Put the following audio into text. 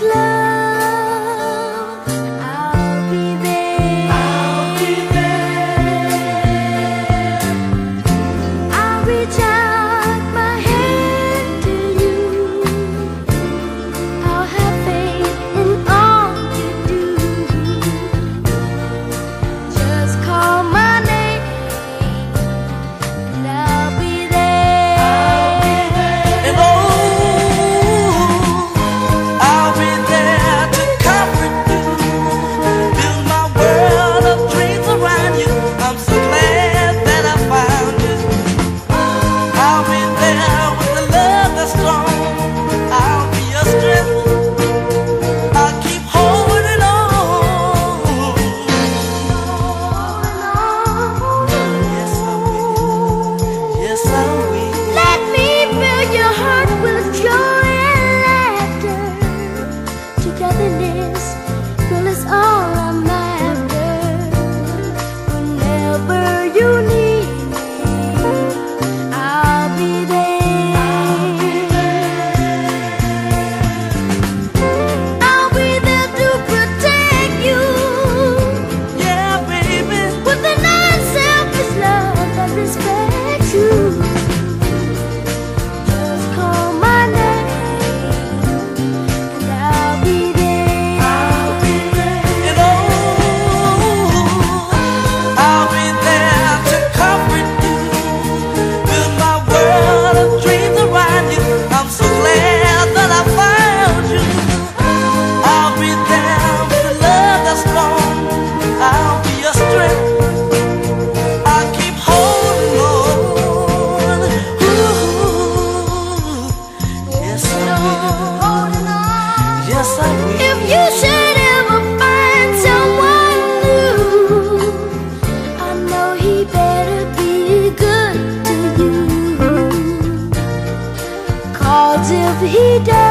love. tidak